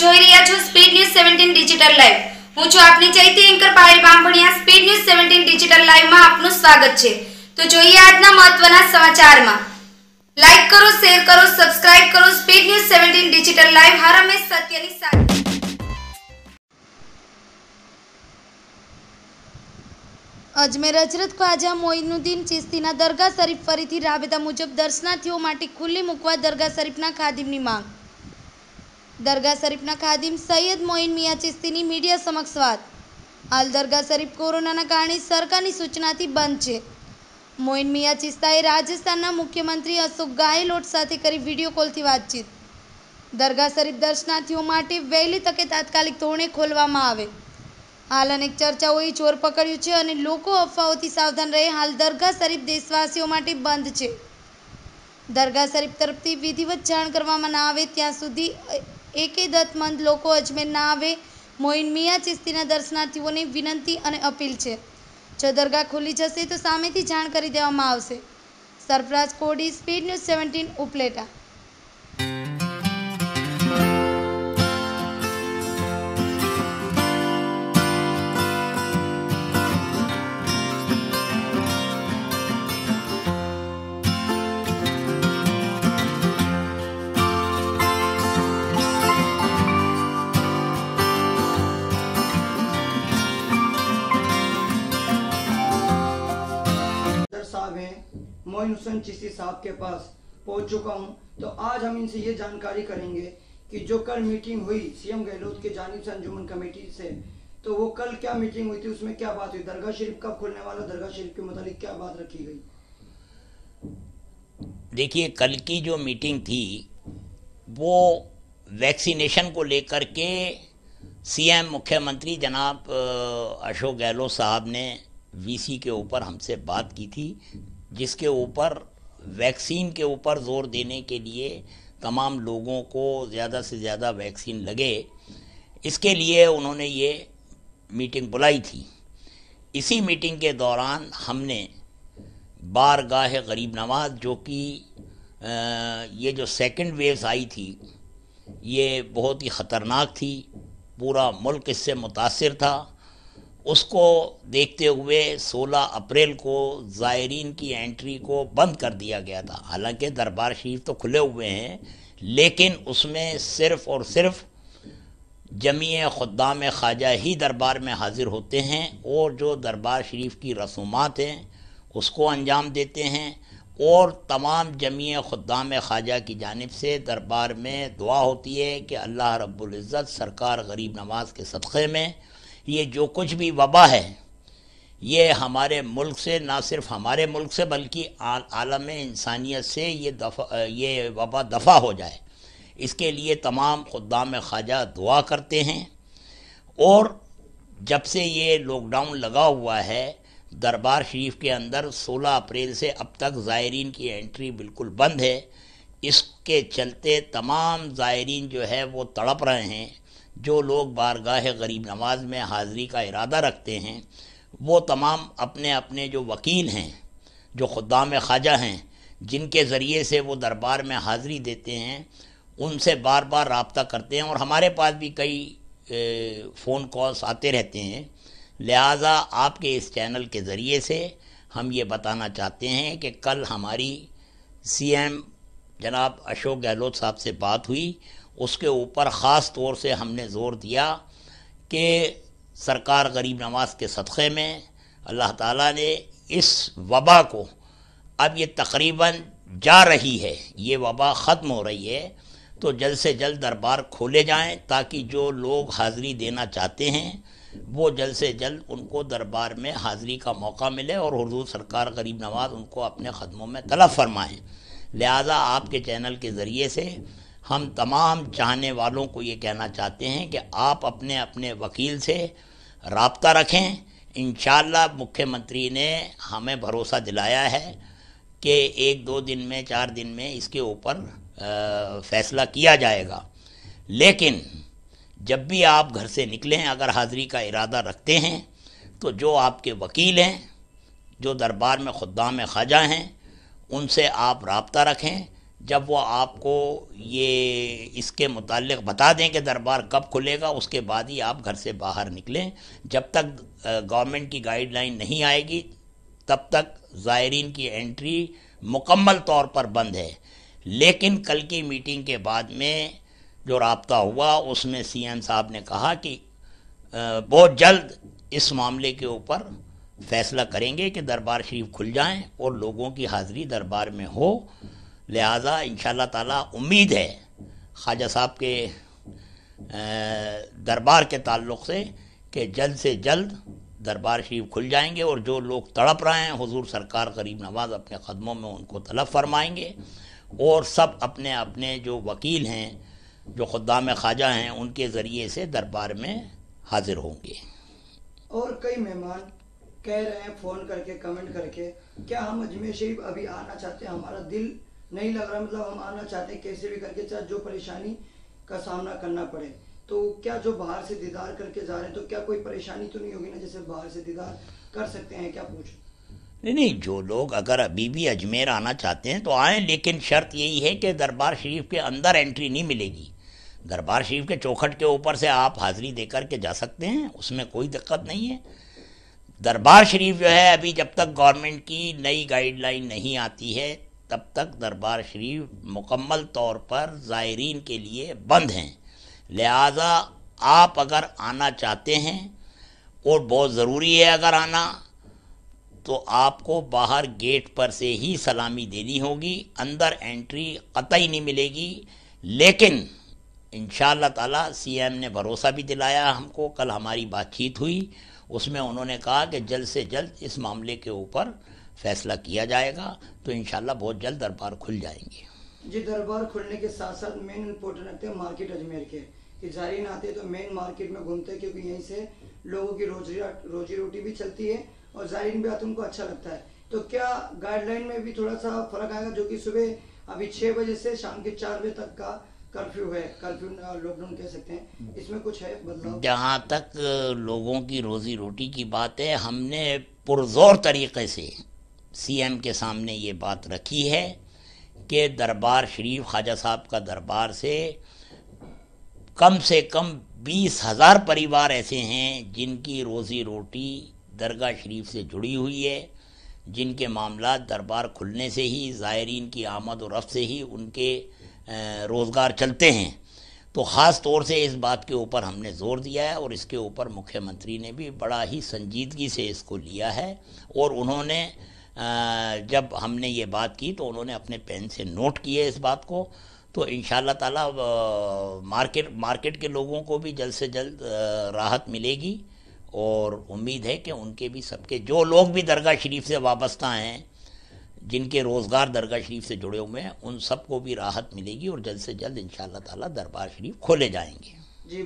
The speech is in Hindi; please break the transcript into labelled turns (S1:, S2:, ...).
S1: જોઈ રહ્યા છો speed news seventeen digital live હું છું આપની ચૈતી anchor Payal Bamaniya speed news seventeen digital લાઈવમાં આપનું સ્વાગત છે. તો જોઈએ આજના મહત્વના સમાચારમાં. લાઈક કરો શેર કરો સબસ્ક્રાઇબ કરો speed news seventeen digital live હર હંમેશ સત્યની સાથે અજમેર હજરત ખ્વાજા મોઇનુદ્દીન ચિસ્તીના દરગાહ શરીફ ફરીથી રાબેતા મુજબ દર્શનાર્થીઓ માટે ખુલ્લી મૂકવા દરગાહ શરીફના ખાદિમની માંગ. દરગાહ શરીફના ખાદિમ સૈયદ મોઇન મિયા ચિસ્તીની મીડિયા સમક્ષ વાત. હાલ દરગાહ શરીફ કોરોનાના કારણે સરકારની સૂચનાથી બંધ છે. મોઇન મિયા ચિસ્તાએ રાજસ્થાનના મુખ્યમંત્રી અશોક ગાયલોટ સાથે કરી વીડિયો કોલથી વાતચીત. દરગાહ શરીફ દર્શનાર્થીઓ માટે વહેલી તકે તાત્કાલિક ધોરણે ખોલવામાં આવે. હાલ અનેક ચર્ચાઓએ જોર પકડ્યું છે અને લોકો અફવાઓથી સાવધાન રહે હાલ દરગાહ શરીફ દેશવાસીઓ માટે બંધ છે. દરગાહ શરીફ તરફથી વિધિવત જાણ કરવામાં ના આવે ત્યાં સુધી એકેદતમંદ લોકો અજમેર ના આવે. મોઇન મિયા ચિસ્તીના દર્શનાર્થીઓને વિનંતી અને અપીલ છે. જો દરગાહ ખુલી જશે તો સામેથી જાણ કરી દેવામાં આવશે. Sarfaraz Kodi, speed news seventeen, Upleta.
S2: Moin Hussain Chishti साहब के पास पहुँच चुका हूँ। तो आज हम इनसे ये जानकारी करेंगे कि जो कल मीटिंग हुई सीएम गहलोत की जानिब से अंजुमन कमेटी से तो वो कल क्या मीटिंग हुई थी, उसमें क्या बात हुई, दरगाह शरीफ कब खुलने वाला, दरगाह शरीफ के मुतालिक क्या बात रखी गई?
S3: देखिए, कल की जो मीटिंग थी, वो वैक्सीनेशन को लेकर के सीएम मुख्यमंत्री जनाब अशोक गहलोत साहब ने वीसी के ऊपर हमसे बात की थी। जिसके ऊपर, वैक्सीन के ऊपर ज़ोर देने के लिए तमाम लोगों को ज़्यादा से ज़्यादा वैक्सीन लगे। इसके लिए उन्होंने ये मीटिंग बुलाई थी। इसी मीटिंग के दौरान हमने बारगाह गरीब नवाज़, जो कि ये जो सेकंड वेव्स आई थी, ये बहुत ही ख़तरनाक थी। पूरा मुल्क इससे मुतासर था। उसको देखते हुए 16 अप्रैल को ज़ायरीन की एंट्री को बंद कर दिया गया था। हालाँकि दरबार शरीफ तो खुले हुए हैं, लेकिन उसमें सिर्फ़ और सिर्फ़ जमीय ख़ुद्दाम ख्वाजा ही दरबार में हाजिर होते हैं और जो दरबार शरीफ की रसूमात हैं, उसको अंजाम देते हैं और तमाम जमीय ख़ुद्दाम ख्वाजा की जानब से दरबार में दुआ होती है कि अल्लाह रब्बुल इज़्ज़त सरकार गरीब नवाज़ के सदक़े में ये जो कुछ भी वबा है, ये हमारे मुल्क से, ना सिर्फ़ हमारे मुल्क से, बल्कि आलम इंसानियत से ये दफ़ा, ये वबा दफ़ा हो जाए। इसके लिए तमाम खुदाम ख्वाजा दुआ करते हैं। और जब से ये लॉकडाउन लगा हुआ है, दरबार शरीफ के अंदर 16 अप्रैल से अब तक ज़ायरीन की एंट्री बिल्कुल बंद है। इसके चलते तमाम ज़ायरीन जो है वो तड़प रहे हैं। जो लोग बारगाह गरीब नवाज़ में हाज़िरी का इरादा रखते हैं, वो तमाम अपने अपने जो वकील हैं, जो खुदाम ख्वाजा हैं, जिनके ज़रिए से वो दरबार में हाज़िरी देते हैं, उनसे बार बार रबता करते हैं और हमारे पास भी कई फ़ोन कॉल्स आते रहते हैं। लिहाजा आपके इस चैनल के ज़रिए से हम ये बताना चाहते हैं कि कल हमारी सीएम जनाब अशोक गहलोत साहब से बात हुई उसके ऊपर ख़ास तौर से हमने ज़ोर दिया कि सरकार गरीब नवाज़ के सदक़े में अल्लाह ताला ने इस वबा को, अब ये तकरीबन जा रही है, ये वबा ख़त्म हो रही है तो जल्द से जल्द दरबार खोले जाएँ ताकि जो लोग हाज़िरी देना चाहते हैं, वो जल्द से जल्द उनको दरबार में हाज़री का मौका मिले और हुजूर सरकार गरीब नवाज़ उनको अपने ख़दमों में तलब फरमाएँ। लिहाजा आपके चैनल के ज़रिए से हम तमाम चाहने वालों को ये कहना चाहते हैं कि आप अपने अपने वकील से रबता रखें। इन मुख्यमंत्री ने हमें भरोसा दिलाया है कि एक दो दिन में, चार दिन में इसके ऊपर फैसला किया जाएगा। लेकिन जब भी आप घर से निकलें, अगर हाज़िरी का इरादा रखते हैं तो जो आपके वकील हैं, जो दरबार में खुदाम ख्वाजा हैं, उनसे आप रबता रखें। जब वो आपको ये, इसके मुतालिक बता दें कि दरबार कब खुलेगा, उसके बाद ही आप घर से बाहर निकलें। जब तक गवर्नमेंट की गाइडलाइन नहीं आएगी, तब तक ज़ायरीन की एंट्री मुकम्मल तौर पर बंद है। लेकिन कल की मीटिंग के बाद में जो रबता हुआ, उसमें सीएम साहब ने कहा कि बहुत जल्द इस मामले के ऊपर फैसला करेंगे कि दरबार शरीफ खुल जाएँ और लोगों की हाज़िरी दरबार में हो। लिहाजा इन ताला उम्मीद है ख्वाजा साहब के दरबार के ताल्लुक़ से कि जल्द से जल्द दरबार शरीफ खुल जाएँगे और जो लोग तड़प रहे हैं, हुजूर सरकार गरीब नवाज़ अपने कदमों में उनको तलब फरमाएँगे और सब अपने अपने जो वकील हैं, जो खुदाम ख्वाजा हैं, उनके ज़रिए से दरबार में हाजिर होंगे।
S2: और कई मेहमान कह रहे हैं, फ़ोन करके, कमेंट करके, क्या हम अजमेर शरीफ अभी आना चाहते हैं? हमारा दिल नहीं लग रहा मतलब हम आना चाहते हैं कैसे भी करके, चाहे जो परेशानी का सामना करना पड़े। तो क्या जो बाहर से दीदार करके जा रहे हैं तो क्या कोई परेशानी तो नहीं होगी ना जैसे बाहर से दीदार कर सकते हैं? क्या पूछ
S3: नहीं नहीं, जो लोग अगर अभी भी अजमेर आना चाहते हैं तो आए, लेकिन शर्त यही है कि दरबार शरीफ के अंदर एंट्री नहीं मिलेगी। दरबार शरीफ के चौखट के ऊपर से आप हाजिरी देकर के जा सकते हैं, उसमें कोई दिक्कत नहीं है। दरबार शरीफ जो है, अभी जब तक गवर्नमेंट की नई गाइडलाइन नहीं आती है तब तक दरबार शरीफ मुकम्मल तौर पर ज़ायरीन के लिए बंद हैं। लिहाजा आप अगर आना चाहते हैं और बहुत ज़रूरी है अगर आना तो आपको बाहर गेट पर से ही सलामी देनी होगी, अंदर एंट्री कतई नहीं मिलेगी। लेकिन इन ताला सीएम ने भरोसा भी दिलाया हमको, कल हमारी बातचीत हुई, उसमें उन्होंने कहा कि जल्द से जल्द इस मामले के ऊपर फैसला किया जाएगा तो इन बहुत जल्द दरबार खुल जाएँगे।
S2: जी दरबार खुलने के साथ साथ मेन इम्पोर्टेंट रखते हैं मार्केट अजमेर के। कि जारीन आते तो मेन मार्केट में घूमते हैं क्योंकि यहीं से लोगों की रोजी रोजी रोटी भी चलती है और जारीन भी आते उनको अच्छा लगता है। तो क्या गाइडलाइन में भी थोड़ा सा फ़र्क आएगा जो कि सुबह अभी छह बजे से शाम के चार बजे तक का कर्फ्यू है कर्फ्यू लॉकडाउन कह सकते हैं। इसमें कुछ है बदलाव?
S3: जहाँ तक लोगों की रोजी रोटी की बात है हमने पुरजोर तरीके से सीएम के सामने ये बात रखी है कि दरबार शरीफ ख्वाजा साहब का दरबार से कम से कम बीस हज़ार परिवार ऐसे हैं जिनकी रोज़ी रोटी दरगाह शरीफ से जुड़ी हुई है, जिनके मामला दरबार खुलने से ही, ज़ायरीन की आमद और रफ्त से ही उनके रोज़गार चलते हैं। तो ख़ास तौर से इस बात के ऊपर हमने ज़ोर दिया है और इसके ऊपर मुख्यमंत्री ने भी बड़ा ही संजीदगी से इसको लिया है और उन्होंने जब हमने ये बात की तो उन्होंने अपने पेन से नोट किए इस बात को। तो इन ताला मार्केट मार्केट के लोगों को भी जल्द से जल्द राहत मिलेगी और उम्मीद है कि उनके भी सबके, जो लोग भी दरगाह शरीफ से वाबस्ता हैं, जिनके रोज़गार दरगाह शरीफ से जुड़े हुए हैं, उन सबको भी राहत मिलेगी और जल्द से जल्द इन ताला दरबार शरीफ खोले जाएँगे।
S2: जी